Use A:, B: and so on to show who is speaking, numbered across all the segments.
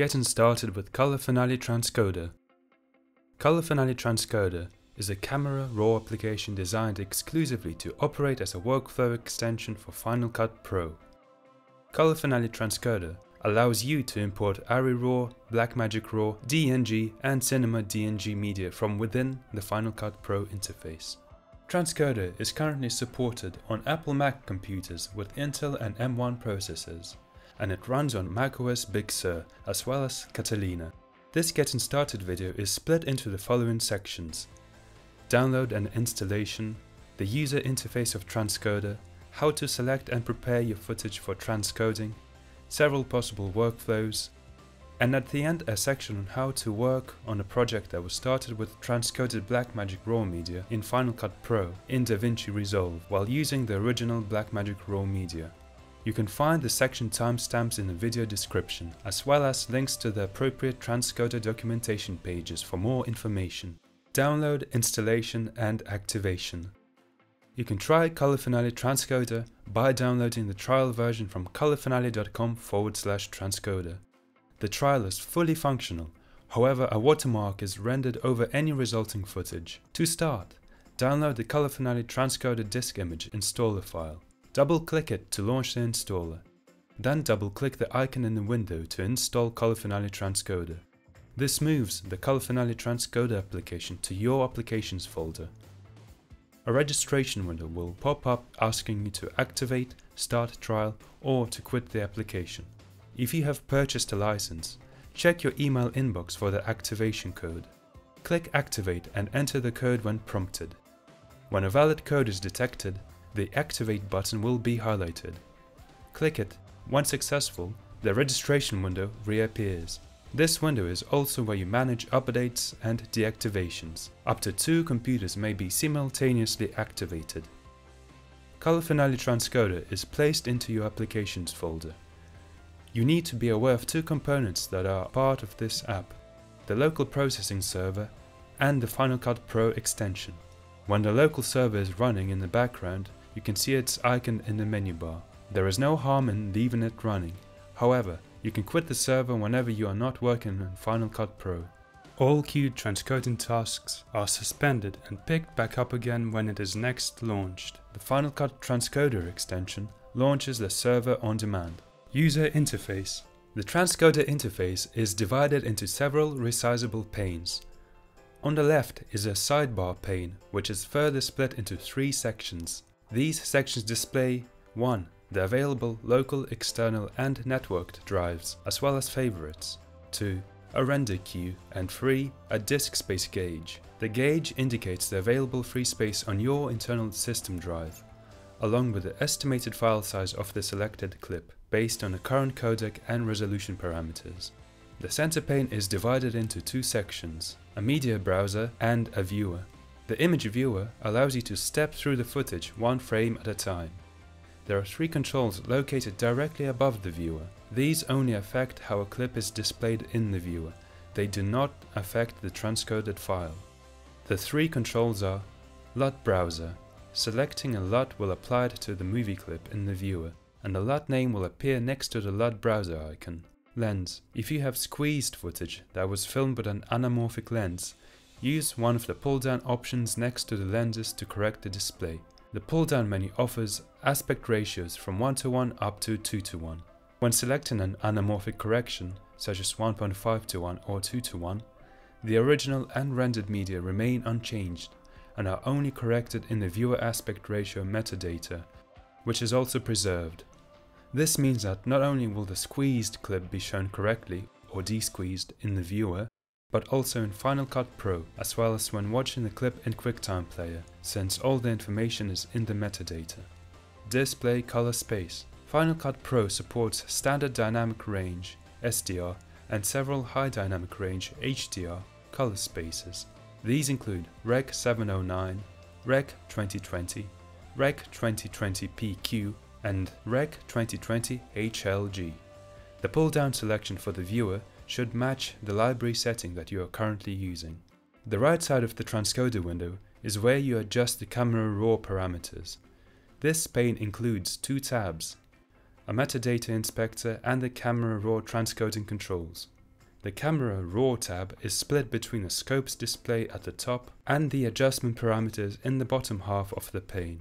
A: Getting started with Color Finale Transcoder. Color Finale Transcoder is a camera raw application designed exclusively to operate as a workflow extension for Final Cut Pro. Color Finale Transcoder allows you to import ARRI RAW, Blackmagic RAW, DNG and Cinema DNG media from within the Final Cut Pro interface. Transcoder is currently supported on Apple Mac computers with Intel and M1 processors and it runs on macOS Big Sur as well as Catalina. This getting started video is split into the following sections. Download and installation, the user interface of transcoder, how to select and prepare your footage for transcoding, several possible workflows, and at the end a section on how to work on a project that was started with transcoded Blackmagic RAW media in Final Cut Pro in DaVinci Resolve while using the original Blackmagic RAW media. You can find the section timestamps in the video description, as well as links to the appropriate transcoder documentation pages for more information. Download, installation and activation. You can try Color Finale Transcoder by downloading the trial version from colorfinale.com forward slash transcoder. The trial is fully functional, however a watermark is rendered over any resulting footage. To start, download the Color Finale Transcoder disk image installer file. Double-click it to launch the installer. Then double-click the icon in the window to install Color Finale Transcoder. This moves the Color Finale Transcoder application to your Applications folder. A registration window will pop up asking you to activate, start trial or to quit the application. If you have purchased a license, check your email inbox for the activation code. Click Activate and enter the code when prompted. When a valid code is detected, the Activate button will be highlighted. Click it. Once successful, the registration window reappears. This window is also where you manage updates and deactivations. Up to two computers may be simultaneously activated. Color Finale Transcoder is placed into your Applications folder. You need to be aware of two components that are part of this app, the local processing server and the Final Cut Pro extension. When the local server is running in the background, you can see its icon in the menu bar. There is no harm in leaving it running. However, you can quit the server whenever you are not working in Final Cut Pro. All queued transcoding tasks are suspended and picked back up again when it is next launched. The Final Cut Transcoder extension launches the server on demand. User Interface The transcoder interface is divided into several resizable panes. On the left is a sidebar pane, which is further split into three sections. These sections display 1. The available local, external and networked drives, as well as favorites. 2. A render queue and 3. A disk space gauge. The gauge indicates the available free space on your internal system drive, along with the estimated file size of the selected clip, based on the current codec and resolution parameters. The center pane is divided into two sections, a media browser and a viewer. The image viewer allows you to step through the footage one frame at a time. There are three controls located directly above the viewer. These only affect how a clip is displayed in the viewer. They do not affect the transcoded file. The three controls are LUT browser. Selecting a LUT will apply it to the movie clip in the viewer, and the LUT name will appear next to the LUT browser icon. Lens. If you have squeezed footage that was filmed with an anamorphic lens, Use one of the pull-down options next to the lenses to correct the display. The pull-down menu offers aspect ratios from 1 to 1 up to 2 to 1. When selecting an anamorphic correction, such as 1.5 to 1 or 2 to 1, the original and rendered media remain unchanged and are only corrected in the viewer aspect ratio metadata, which is also preserved. This means that not only will the squeezed clip be shown correctly or desqueezed in the viewer, but also in Final Cut Pro, as well as when watching the clip in QuickTime Player, since all the information is in the metadata. Display color space. Final Cut Pro supports standard dynamic range, SDR, and several high dynamic range, HDR, color spaces. These include Rec 709, Rec 2020, Rec 2020 PQ, and Rec 2020 HLG. The pull-down selection for the viewer should match the library setting that you are currently using. The right side of the transcoder window is where you adjust the camera raw parameters. This pane includes two tabs, a metadata inspector and the camera raw transcoding controls. The Camera Raw tab is split between the Scopes display at the top and the adjustment parameters in the bottom half of the pane.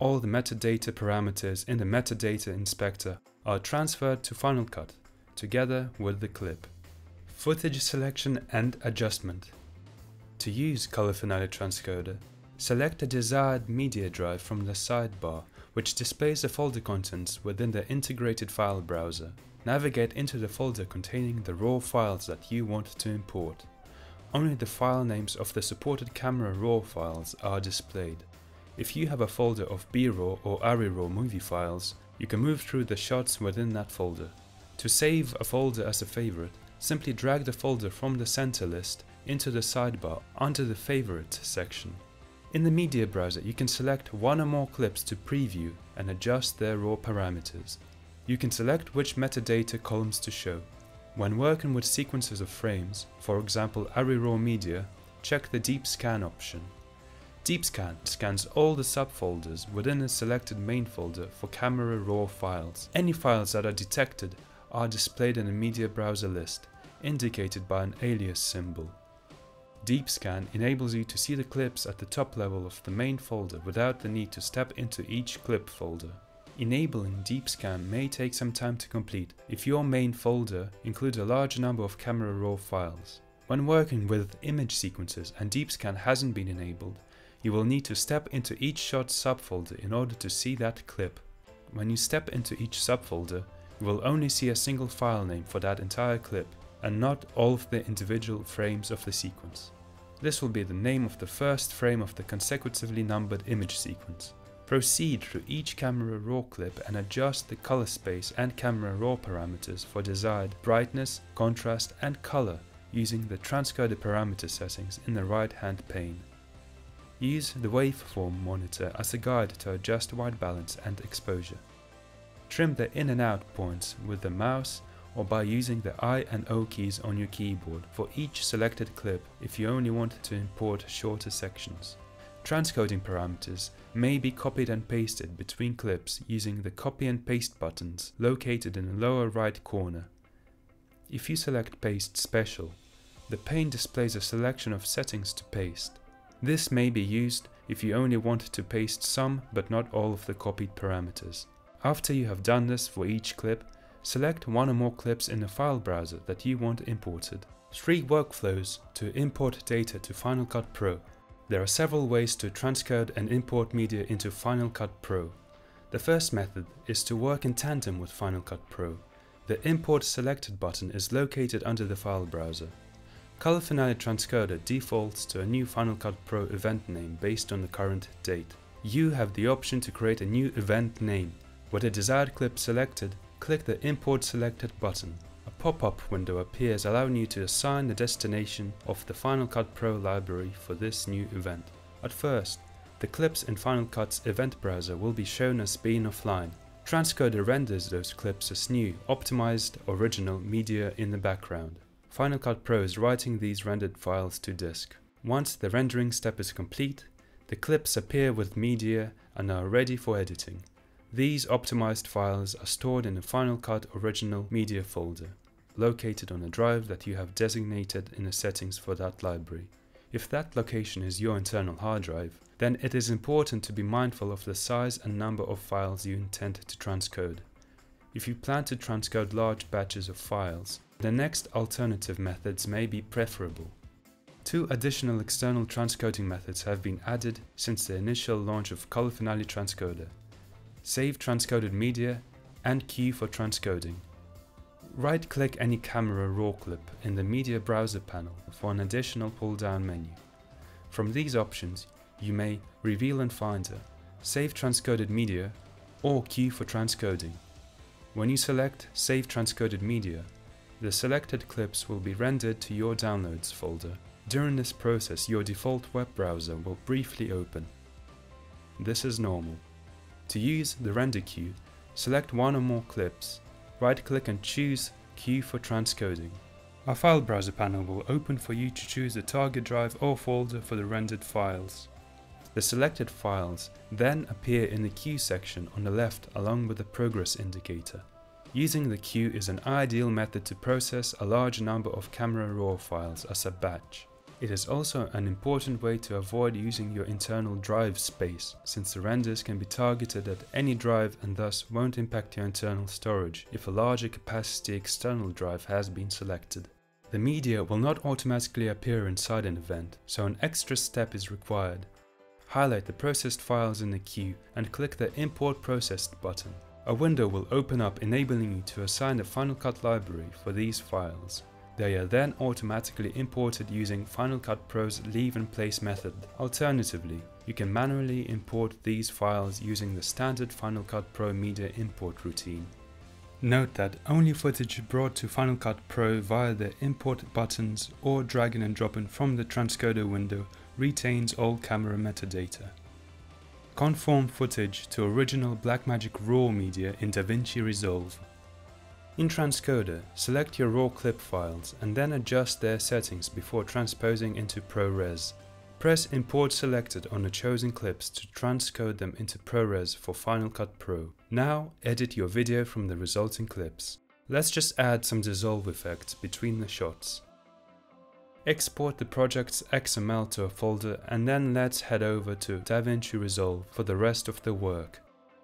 A: All the metadata parameters in the Metadata Inspector are transferred to Final Cut, together with the clip. Footage selection and adjustment. To use Color Finale Transcoder, select a desired media drive from the sidebar, which displays the folder contents within the integrated file browser. Navigate into the folder containing the raw files that you want to import. Only the file names of the supported camera RAW files are displayed. If you have a folder of B-RAW or ARRI-RAW movie files, you can move through the shots within that folder. To save a folder as a favorite, simply drag the folder from the center list into the sidebar under the Favorites section. In the media browser, you can select one or more clips to preview and adjust their raw parameters. You can select which metadata columns to show. When working with sequences of frames, for example ARRI-RAW media, check the Deep Scan option. Deep Scan scans all the subfolders within a selected main folder for camera raw files. Any files that are detected are displayed in a media browser list, indicated by an alias symbol. Deep Scan enables you to see the clips at the top level of the main folder without the need to step into each clip folder. Enabling Deep Scan may take some time to complete if your main folder includes a large number of camera raw files. When working with image sequences and Deep Scan hasn't been enabled, you will need to step into each shot subfolder in order to see that clip. When you step into each subfolder, will only see a single file name for that entire clip and not all of the individual frames of the sequence. This will be the name of the first frame of the consecutively numbered image sequence. Proceed through each camera raw clip and adjust the color space and camera raw parameters for desired brightness, contrast and color using the transcoder parameter settings in the right hand pane. Use the waveform monitor as a guide to adjust white balance and exposure. Trim the in and out points with the mouse or by using the I and O keys on your keyboard for each selected clip if you only want to import shorter sections. Transcoding parameters may be copied and pasted between clips using the copy and paste buttons located in the lower right corner. If you select Paste Special, the pane displays a selection of settings to paste. This may be used if you only want to paste some but not all of the copied parameters. After you have done this for each clip, select one or more clips in the file browser that you want imported. Three workflows to import data to Final Cut Pro there are several ways to transcode and import media into Final Cut Pro. The first method is to work in tandem with Final Cut Pro. The Import Selected button is located under the file browser. Color Finale Transcoder defaults to a new Final Cut Pro event name based on the current date. You have the option to create a new event name. With a desired clip selected, click the Import Selected button A pop-up window appears allowing you to assign the destination of the Final Cut Pro library for this new event. At first, the clips in Final Cut's event browser will be shown as being offline. Transcoder renders those clips as new, optimized, original media in the background. Final Cut Pro is writing these rendered files to disk. Once the rendering step is complete, the clips appear with media and are ready for editing. These optimized files are stored in the Final Cut Original Media folder located on a drive that you have designated in the settings for that library. If that location is your internal hard drive, then it is important to be mindful of the size and number of files you intend to transcode. If you plan to transcode large batches of files, the next alternative methods may be preferable. Two additional external transcoding methods have been added since the initial launch of Color Finale Transcoder. Save transcoded media and Queue for transcoding. Right-click any camera raw clip in the Media Browser panel for an additional pull-down menu. From these options, you may reveal and finder, save transcoded media, or queue for transcoding. When you select Save Transcoded Media, the selected clips will be rendered to your Downloads folder. During this process, your default web browser will briefly open. This is normal. To use the render queue, select one or more clips right click and choose Queue for transcoding. A file browser panel will open for you to choose the target drive or folder for the rendered files. The selected files then appear in the queue section on the left along with the progress indicator. Using the queue is an ideal method to process a large number of camera raw files as a batch. It is also an important way to avoid using your internal drive space, since the renders can be targeted at any drive and thus won't impact your internal storage if a larger capacity external drive has been selected. The media will not automatically appear inside an event, so an extra step is required. Highlight the processed files in the queue and click the Import Processed button. A window will open up enabling you to assign the Final Cut library for these files. They are then automatically imported using Final Cut Pro's leave in place method. Alternatively, you can manually import these files using the standard Final Cut Pro media import routine. Note that only footage brought to Final Cut Pro via the import buttons or dragging and dropping from the transcoder window retains all camera metadata. Conform footage to original Blackmagic RAW media in DaVinci Resolve. In Transcoder, select your RAW clip files and then adjust their settings before transposing into ProRes. Press Import Selected on the chosen clips to transcode them into ProRes for Final Cut Pro. Now edit your video from the resulting clips. Let's just add some dissolve effects between the shots. Export the project's XML to a folder and then let's head over to DaVinci Resolve for the rest of the work.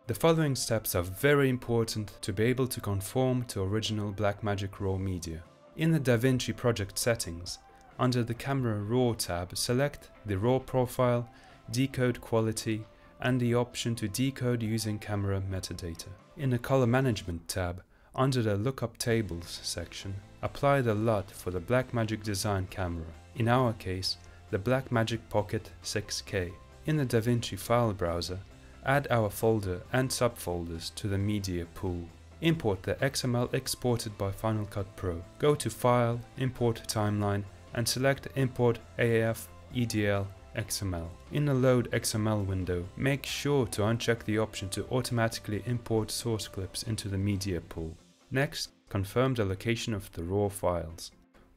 A: The following steps are very important to be able to conform to original Blackmagic RAW media. In the DaVinci project settings, under the Camera RAW tab, select the RAW profile, decode quality, and the option to decode using camera metadata. In the Color Management tab, under the Lookup Tables section, apply the LUT for the Blackmagic Design camera, in our case, the Blackmagic Pocket 6K. In the DaVinci file browser, Add our folder and subfolders to the media pool. Import the XML exported by Final Cut Pro. Go to File, Import Timeline and select Import AAF EDL XML. In the Load XML window, make sure to uncheck the option to automatically import source clips into the media pool. Next, confirm the location of the raw files.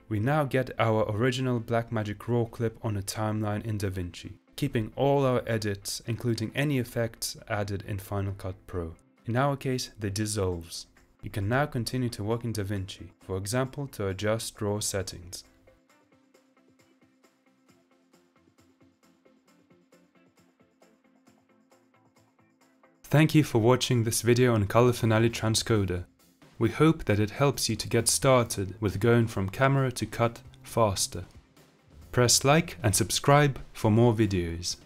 A: We now get our original Blackmagic RAW clip on a timeline in DaVinci keeping all our edits, including any effects added in Final Cut Pro. In our case, the dissolves. You can now continue to work in DaVinci, for example to adjust RAW settings. Thank you for watching this video on Color Finale Transcoder. We hope that it helps you to get started with going from camera to cut faster. Press like and subscribe for more videos.